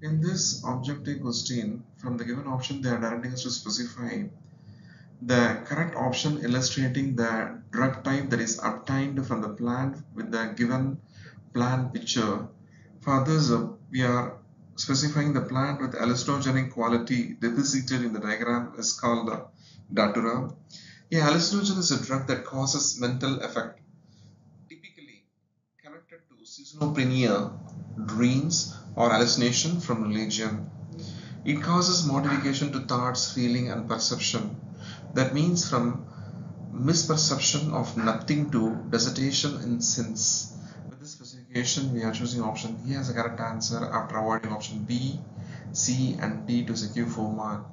In this objective question, from the given option, they are directing us to specify the correct option illustrating the drug type that is obtained from the plant with the given plant picture. For this, we are specifying the plant with hallucinogenic quality depicted in the diagram is called datura. A hallucinogen is a drug that causes mental effect, typically connected to schizophrenia, dreams, or hallucination from religion. It causes modification to thoughts, feeling, and perception. That means from misperception of nothing to dissertation in sense. With this specification, we are choosing option E as a correct answer after avoiding option B, C, and D to secure 4 mark.